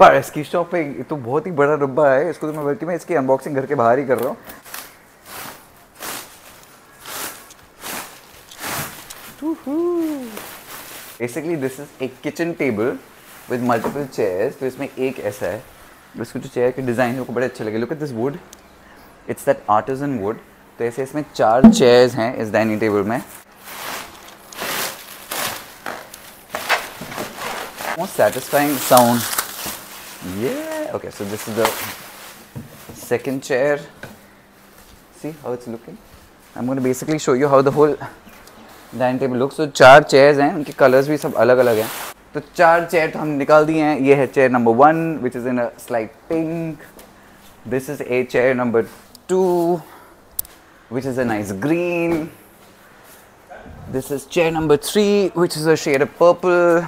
पारस की शॉपिंग ये तो बहुत ही बड़ा डब्बा है इसको तो मैं बल्कि मैं इसकी अनबॉक्सिंग घर के बाहर ही कर रहा हूँ। बेसिकली दिस इज़ एक kitchen table with multiple chairs तो इसमें एक ऐसा है इसको जो चेयर के डिज़ाइन है वो बड़े अच्छे लगे। Look at this wood it's that artisan wood तो ऐसे इसमें चार चेयर्स हैं इस डाइनिंग टेबल में। Most satisfying sound. Yeah. Okay, so this is the second chair. See how it's looking? I'm going to basically show you how the whole dining table look so चार chairs हैं उनके colours भी सब अलग अलग हैं तो चार चेयर तो हम निकाल दिए हैं ये है chair number one which is in a slight pink this is a chair number two which is a nice green this is chair number three which is a shade of purple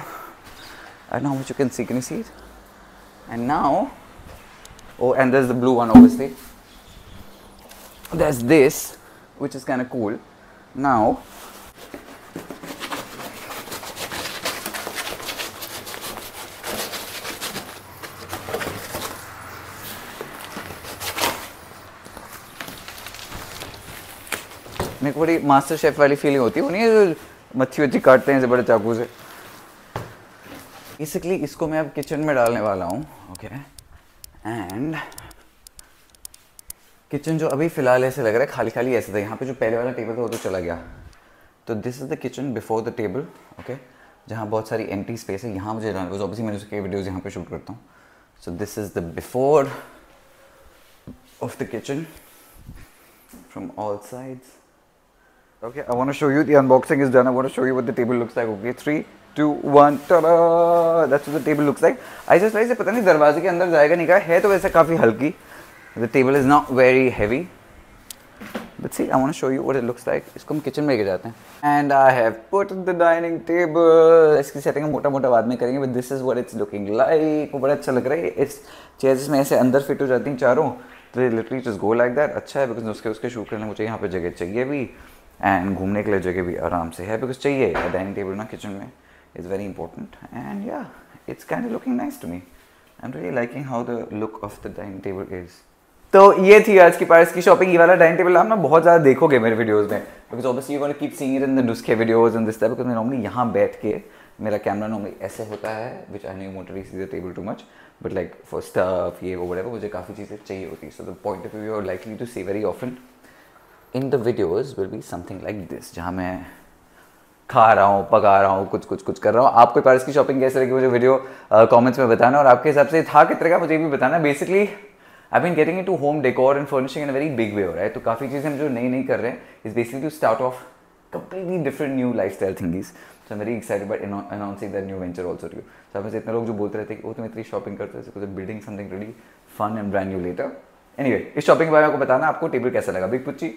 I don't know how much you can see. Can you see it? And now, oh, and there's the blue one, obviously. There's this, which is kind of cool. Now, मेरे को बड़ी master chef वाली feeling होती है वो नहीं है मच्छी वच्छी काटते हैं ऐसे बड़े चाकू से बेसिकली इसको मैं अब किचन में डालने वाला हूँ ओके एंड किचन जो अभी फ़िलहाल ऐसे लग रहा है खाली खाली ऐसे था यहाँ पे जो पहले वाला टेबल था वो तो चला गया तो this is the kitchen before the table okay जहाँ बहुत सारी एम्प्टी स्पेस है यहाँ मुझे डालना बिकॉज़ ऑब्वियसली मैंने उसके वीडियोज़ यहाँ पे शूट करता हूँ। So this is the before of the kitchen from all sides Okay, I want to show you the unboxing is done. I want to show you what the table looks like. Okay, three, table looks like I just like पता नहीं दरवाजे के अंदर जाएगा, नहीं का है तो वैसे काफ़ी हल्की। The table is not very heavy but see I want show you what it looks like इसको हम किचन में लेके जाते हैं। And I have put the dining table इसकी सेटिंग मोटा मोटा बाद में करेंगे but this is what it's looking like वो बड़ा अच्छा लग रहा है। इट्स चेयर्स में ऐसे अंदर फिट हो जाती हैं चारों। तो literally just go like that अच्छा है बिकॉज़ उसके उसके शूट करने मुझे यहाँ पे जगह चाहिए भी। एंड घूमने के लिए जगह भी आराम से है बिकॉज़ चाहिए डाइनिंग टेबल ना किचन में। Is very important. And yeah, it's kind of looking nice to me. I'm really liking how the look of the dining table is. तो ये थी आज की पार्स की शॉपिंग ये वाला डाइनिंग टेबल आप ना बहुत ज़्यादा देखोगे मेरे वीडियोस में। Because obviously you keep seeing it in the नुस्खे videos and this type because मैं नॉर्मली यहाँ बैठ के मेरा कैमरा नॉर्मली ऐसे होता है which I know to see the table too much but like for stuff ये वो व्हाटएवर मुझे काफ़ी चीज़ें चाहिए होती so the point of view are likely to see very often in the videos will be something like this जहाँ मैं खा रहा हूँ, पका रहा हूँ, कुछ कुछ कुछ कर रहा हूँ। आपको पार्स की शॉपिंग कैसे लगी मुझे वीडियो कमेंट्स में बताना और आपके हिसाब से था कितने का मुझे भी बताना। Basically I been getting into home decor and furnishing in very big way हो रहा है तो काफ़ी चीज़ें हम जो नई नई कर रहे हैं is basically to start off completely different new lifestyle thingies. So I'm very excited about announcing that new venture also to you. So आप से इतने लोग जो बोलते रहते कि वो तुम इतनी शॉपिंग करते हो building building something really fun and brand new later anyway इस शॉपिंग के बारे में आपको बताना, आपको टेबल कैसा लगा? बिग पुच्ची